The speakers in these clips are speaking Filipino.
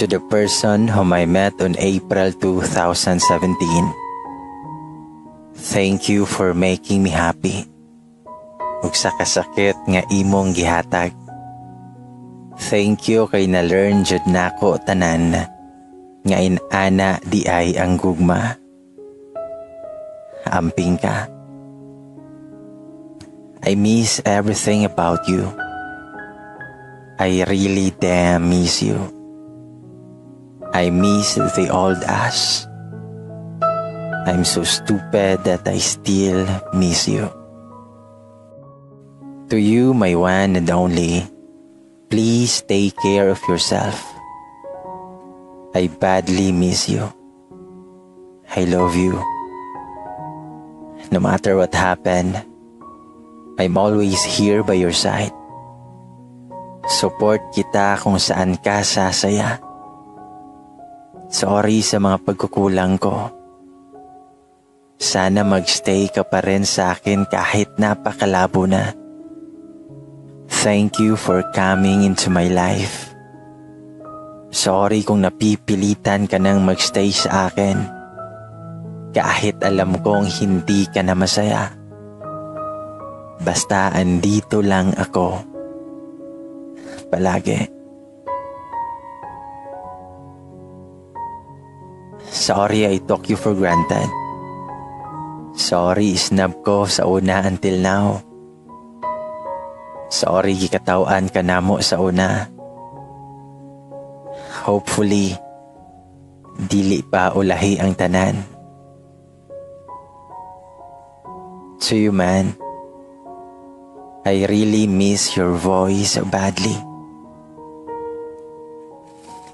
To the person whom I met on April 2017. Thank you for making me happy. Ug sa kasakit nga imong gihatag. Thank you kay na-learn jud nako tanan nga inana di ay ang gugma. Amping ka. I miss everything about you. I really damn miss you. I miss the old us. I'm so stupid that I still miss you. To you, my one and only, please take care of yourself. I badly miss you. I love you. No matter what happened, I'm always here by your side. Support kita kung saan ka sasaya. Sorry sa mga pagkukulang ko. Sana magstay ka pa rin sa akin kahit napakalabo na. Thank you for coming into my life. Sorry kung napipilitan ka nang magstay sa akin. Kahit alam kong hindi ka na masaya. Basta andito lang ako. Palagi. Sorry I took you for granted. Sorry snub ko sa una until now. Sorry gikatawan ka namo sa una. Hopefully, dili pa ulahi ang tanan. To you man, I really miss your voice badly.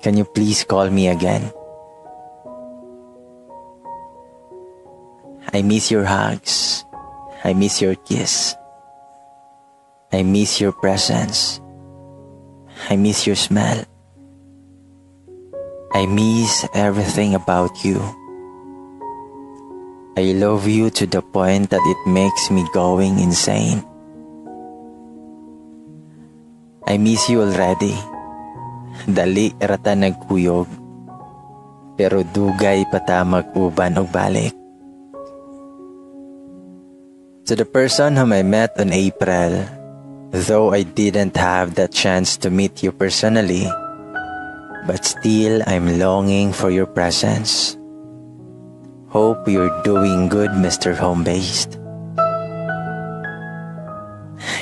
Can you please call me again? I miss your hugs. I miss your kiss. I miss your presence. I miss your smell. I miss everything about you. I love you to the point that it makes me going insane. I miss you already. Dali rata nagkuyog. Pero dugay pa ta mag-uban og balik. To the person whom I met on April, though I didn't have that chance to meet you personally, but still I'm longing for your presence. Hope you're doing good, Mr. Home-Based.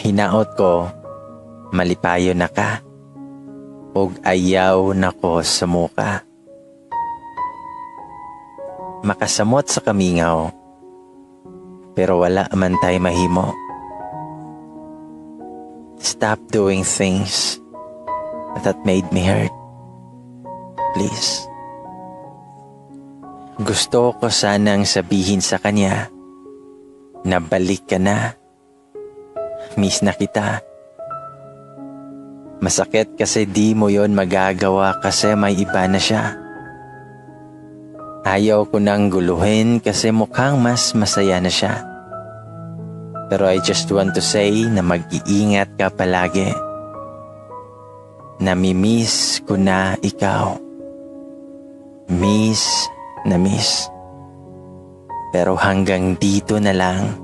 Hinaot ko, malipayo na ka, ug ayaw na ko sa muka. Makasamot sa kamingaw, pero wala man tay mahimo. Stop doing things that made me hurt. Please. Gusto ko sanang sabihin sa kanya na balik ka na. Miss na kita. Masakit kasi di mo yon magagawa kasi may iba na siya. Ayaw ko nang guluhin kasi mukhang mas masaya na siya. Pero I just want to say na mag-iingat ka palagi. Namimiss ko na ikaw. Miss na miss. Pero hanggang dito na lang.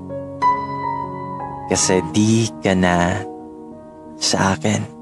Kasi di ka na sa akin.